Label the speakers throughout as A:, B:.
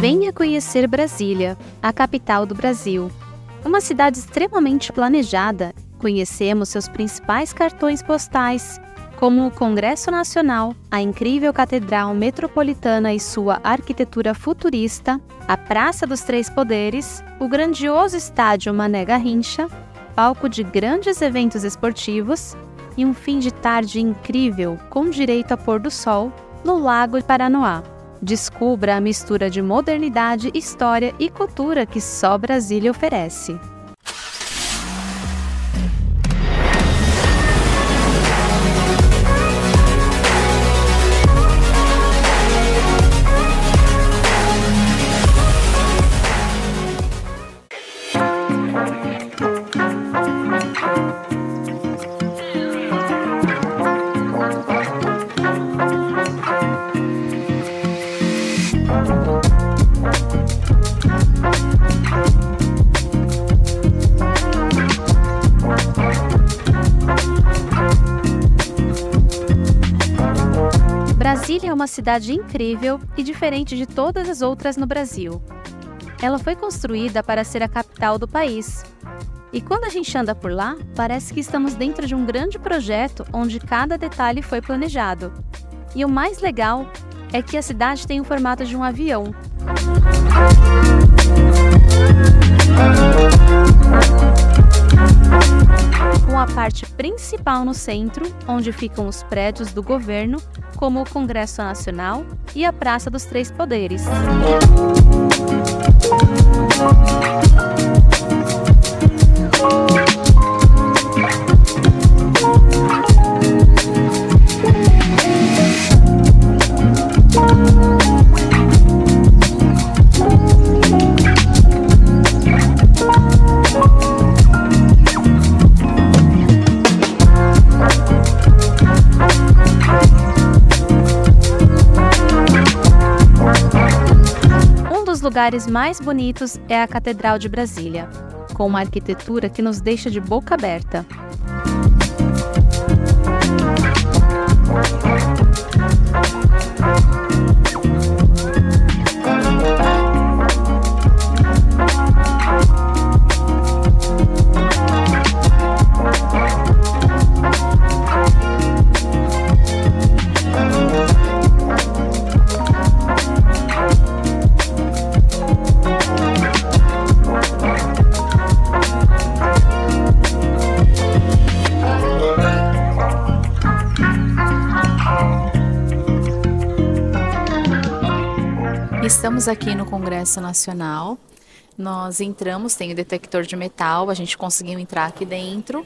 A: Venha conhecer Brasília, a capital do Brasil. Uma cidade extremamente planejada. Conhecemos seus principais cartões postais, como o Congresso Nacional, a incrível Catedral Metropolitana e sua arquitetura futurista, a Praça dos Três Poderes, o grandioso estádio Mané Garrincha, palco de grandes eventos esportivos e um fim de tarde incrível com direito a pôr do sol no Lago Paranoá. Descubra a mistura de modernidade, história e cultura que só Brasília oferece. Brasília é uma cidade incrível e diferente de todas as outras no Brasil. Ela foi construída para ser a capital do país. E quando a gente anda por lá, parece que estamos dentro de um grande projeto onde cada detalhe foi planejado. E o mais legal é que a cidade tem o formato de um avião. Parte principal no centro, onde ficam os prédios do governo, como o Congresso Nacional e a Praça dos Três Poderes. Lugares mais bonitos é a Catedral de Brasília, com uma arquitetura que nos deixa de boca aberta.
B: Estamos aqui no Congresso Nacional. Nós entramos, tem o detector de metal, a gente conseguiu entrar aqui dentro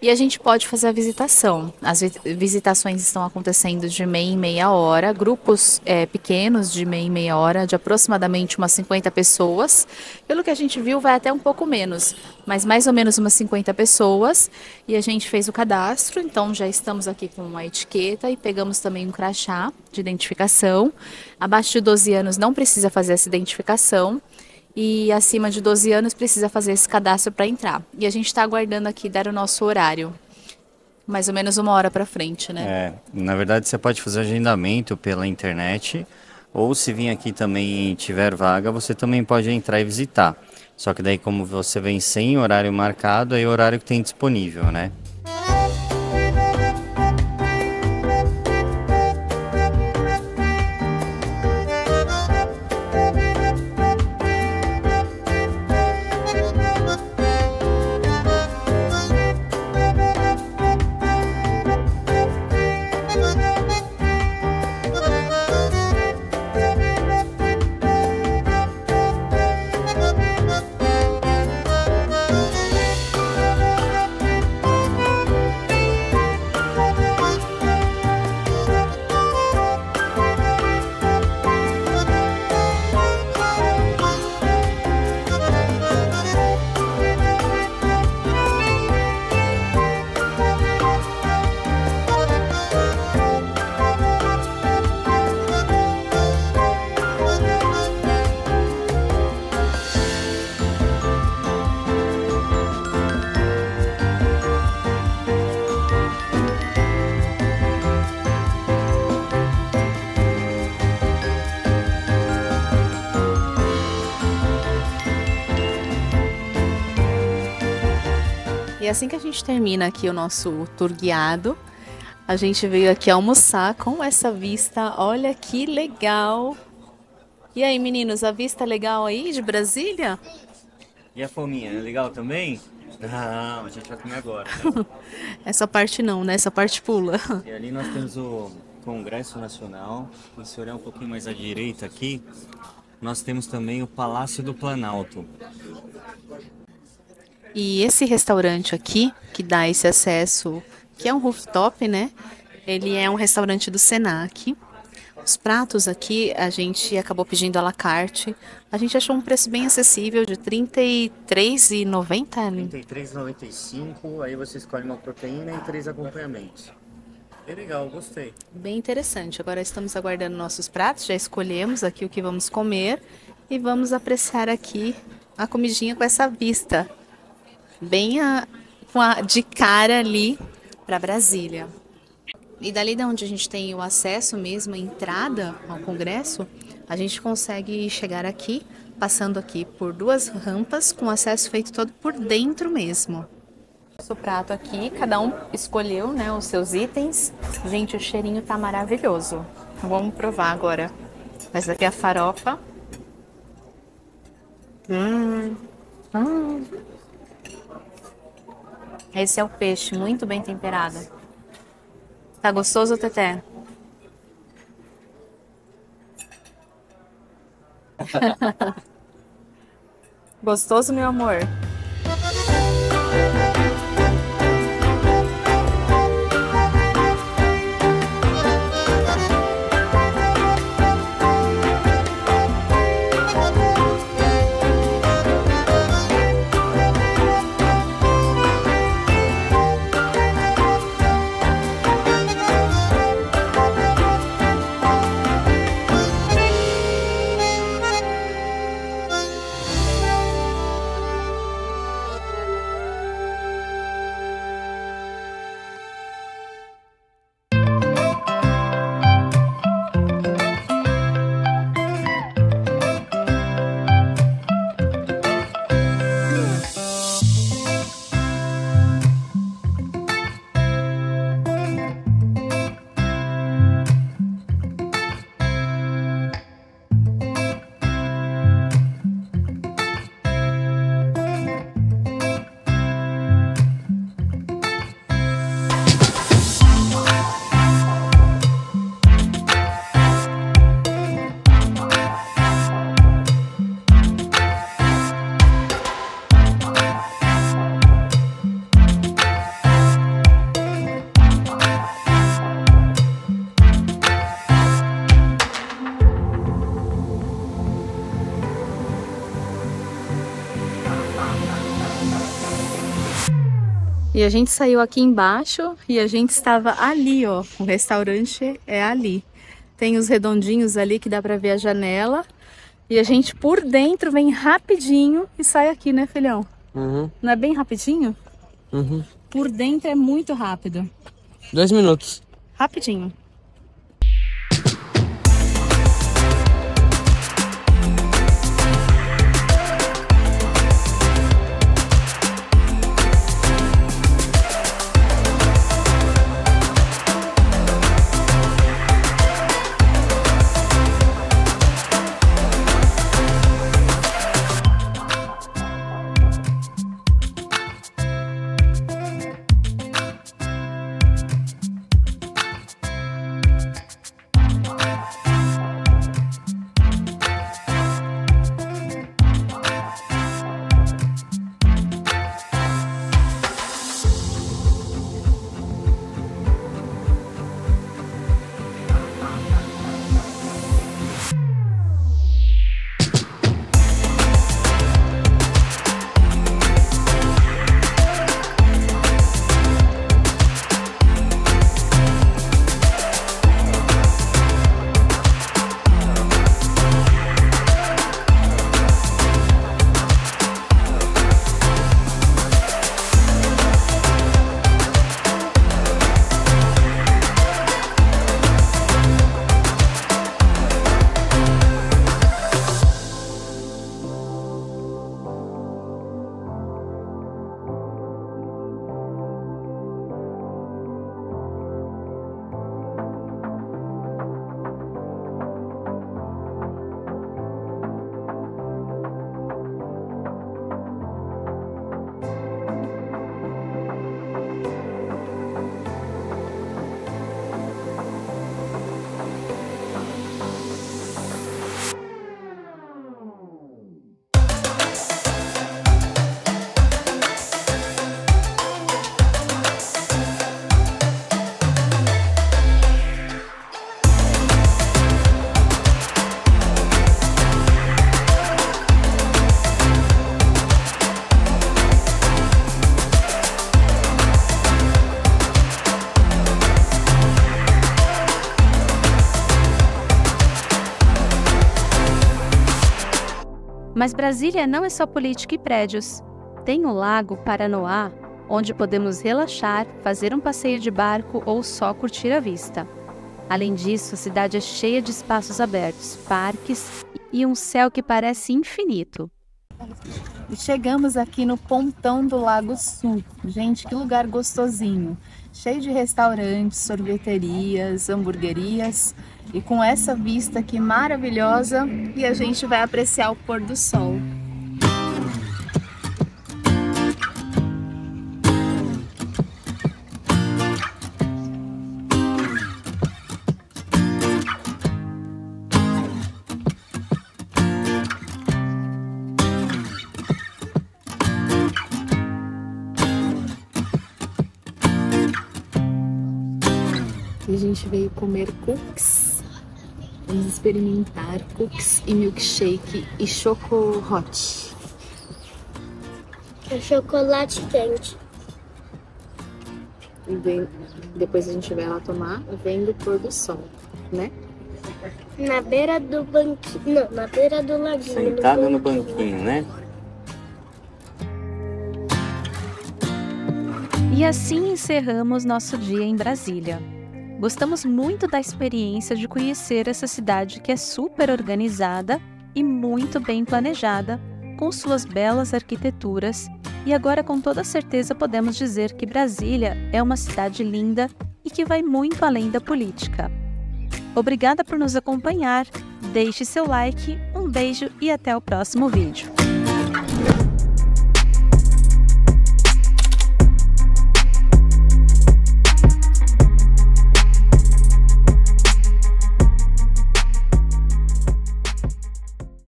B: e a gente pode fazer a visitação. As visitações estão acontecendo de meia em meia hora, grupos é, pequenos de meia em meia hora, de aproximadamente umas 50 pessoas. Pelo que a gente viu, vai até um pouco menos, mas mais ou menos umas 50 pessoas. E a gente fez o cadastro, então já estamos aqui com uma etiqueta e pegamos também um crachá de identificação. Abaixo de 12 anos não precisa fazer essa identificação e acima de 12 anos precisa fazer esse cadastro para entrar. E a gente está aguardando aqui dar o nosso horário. Mais ou menos uma hora para frente, né?
C: É, na verdade você pode fazer agendamento pela internet ou se vir aqui também e tiver vaga, você também pode entrar e visitar. Só que daí como você vem sem horário marcado, é o horário que tem disponível, né?
B: E assim que a gente termina aqui o nosso tour guiado, a gente veio aqui almoçar com essa vista. Olha que legal! E aí, meninos, a vista legal aí de Brasília?
C: E a fominha, é legal também? Não, a gente vai comer agora. Né?
B: Essa parte não, né? Essa parte pula.
C: E ali nós temos o Congresso Nacional. E se olhar um pouquinho mais à direita aqui, nós temos também o Palácio do Planalto.
B: E esse restaurante aqui, que dá esse acesso, que é um rooftop, né? Ele é um restaurante do Senac. Os pratos aqui a gente acabou pedindo à la carte. A gente achou um preço bem acessível de R$ 33,90.
C: R$ 33,95. Aí você escolhe uma proteína e três acompanhamentos. Bem legal, gostei.
B: Bem interessante. Agora estamos aguardando nossos pratos, já escolhemos aqui o que vamos comer e vamos apreciar aqui a comidinha com essa vista bem a, a, de cara ali para Brasília. E dali da onde a gente tem o acesso mesmo, a entrada ao Congresso, a gente consegue chegar aqui, passando aqui por duas rampas, com acesso feito todo por dentro mesmo. Nosso prato aqui, cada um escolheu né, os seus itens. Gente, o cheirinho tá maravilhoso. Vamos provar agora. Essa daqui é a farofa. Hum. Hum. Esse é o peixe, muito bem temperado. Tá gostoso, Teté? gostoso, meu amor? E a gente saiu aqui embaixo e a gente estava ali, ó. O restaurante é ali. Tem os redondinhos ali que dá para ver a janela. E a gente por dentro vem rapidinho e sai aqui, né, filhão?
D: Uhum.
B: Não é bem rapidinho?
D: Uhum.
B: Por dentro é muito rápido.
D: Dois minutos.
B: Rapidinho.
A: Mas Brasília não é só política e prédios. Tem o Lago Paranoá, onde podemos relaxar, fazer um passeio de barco ou só curtir a vista. Além disso, a cidade é cheia de espaços abertos, parques e um céu que parece infinito.
B: E chegamos aqui no pontão do Lago Sul. Gente, que lugar gostosinho. Cheio de restaurantes, sorveterias, hamburguerias e com essa vista aqui maravilhosa e a gente vai apreciar o pôr do sol. A gente veio comer cookies. Vamos experimentar cookies e milkshake e choco hot.
E: É chocolate quente.
B: E vem, depois a gente vai lá tomar e vem do pôr do sol, né?
E: Na beira do banquinho. Não, na beira do laguinho.
C: Sentado no banquinho, né?
A: E assim encerramos nosso dia em Brasília. Gostamos muito da experiência de conhecer essa cidade que é super organizada e muito bem planejada, com suas belas arquiteturas, e agora com toda certeza podemos dizer que Brasília é uma cidade linda e que vai muito além da política. Obrigada por nos acompanhar, deixe seu like, um beijo e até o próximo vídeo.